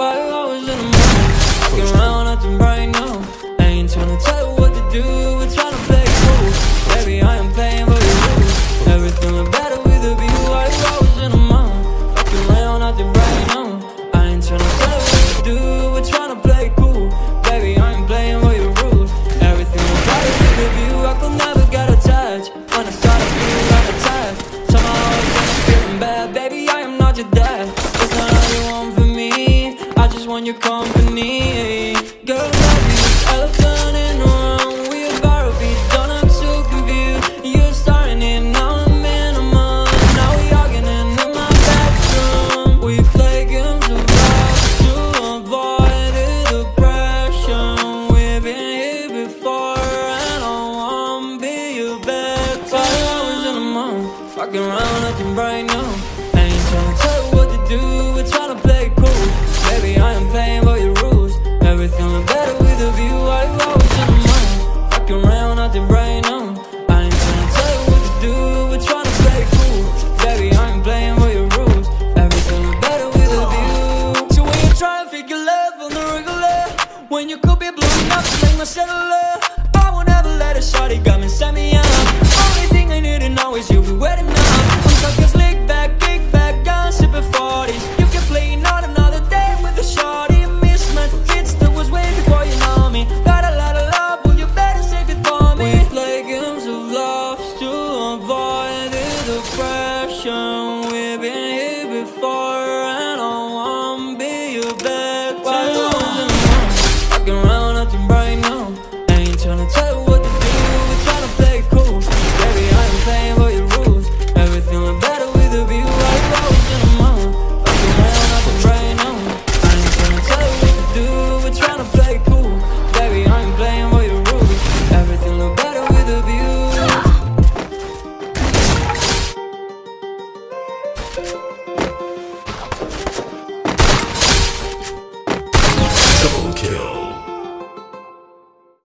Whoa. on your company Girl, love me, I've done it wrong We a borrow beat, don't have to confuse You're starting it, now I'm in a month Now we arguing in my bedroom We play games of love to avoid the depression. We've been here before and I won't be your bed Five hours in a month, fucking round nothing right now other love I won't ever let a shawty come and set me up. Only thing I need to know is you'll be waiting up I'm talking slick back, kick back, I'm sipping 40s You can play not another day with a shawty. Miss my kids that was way before you know me. Got a lot of love, but you better save it for me. We play games of love to avoid the depression. We've been here before and I won't be your victim I can run you